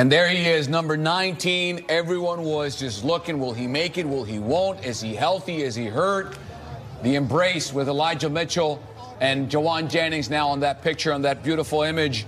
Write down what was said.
And there he is, number 19. Everyone was just looking. Will he make it? Will he won't? Is he healthy? Is he hurt? The embrace with Elijah Mitchell and Jauan Jennings now on that picture, on that beautiful image.